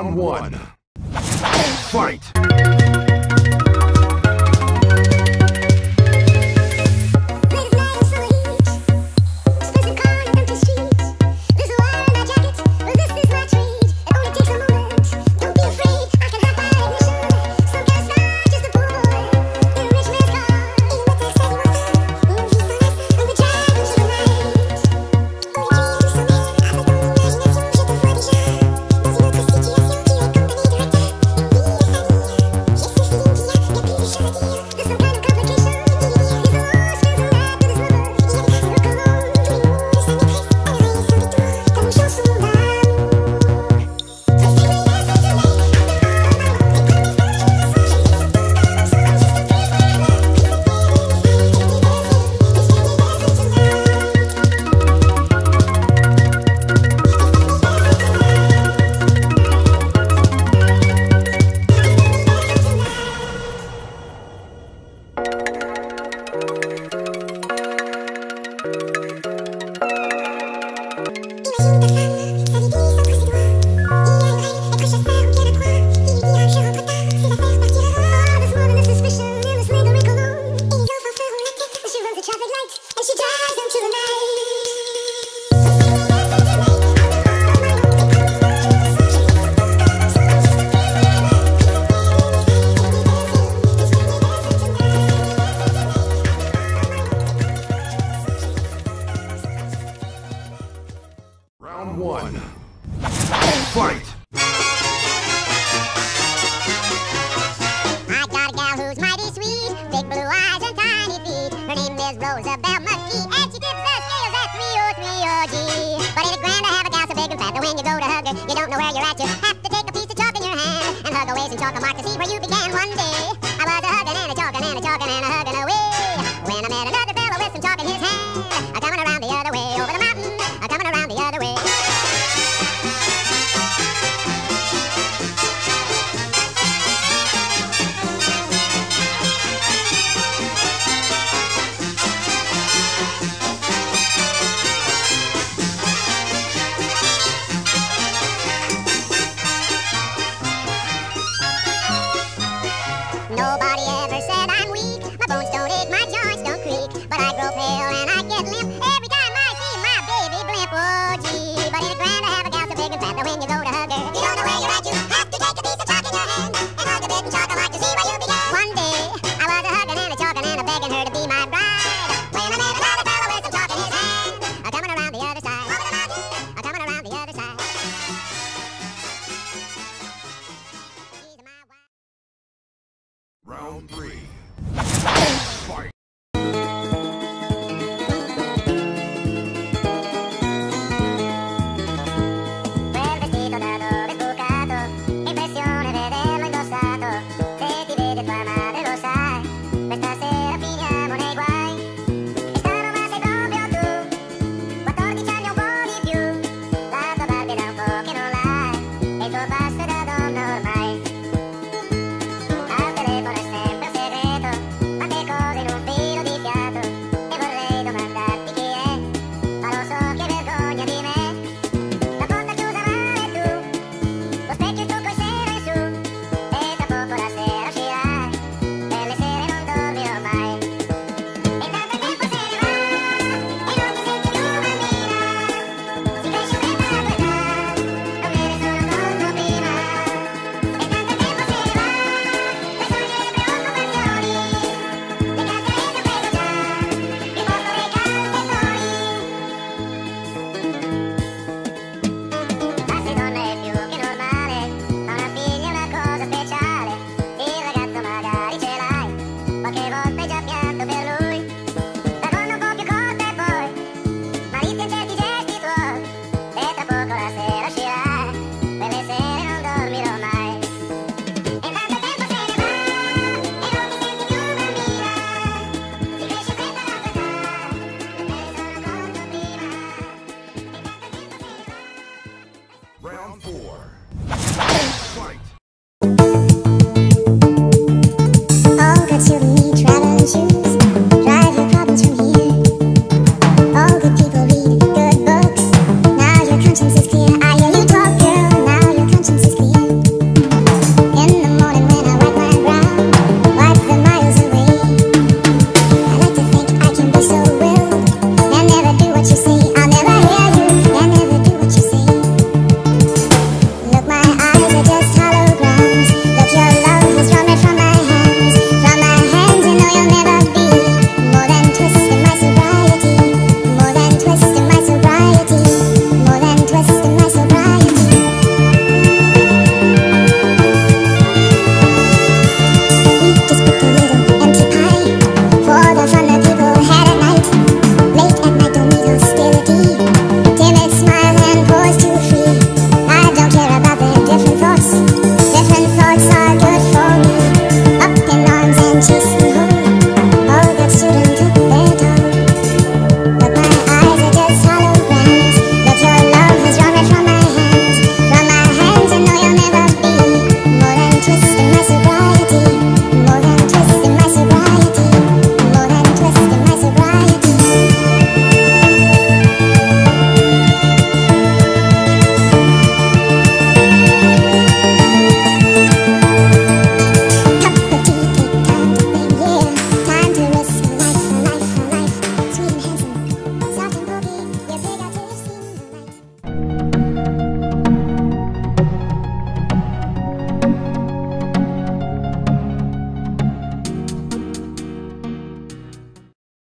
Round one. Fight! Round one. Fight! I got a gal who's mighty sweet, big blue eyes and tiny feet. Her name is Rosabelle and she the scales at 3030G. But it have a gal so big and fat that when you go to hug her, you don't know where you're at. You have to take a piece of chalk in your hand and hug away some chalk mark to see where you began one day. Round four. Fight!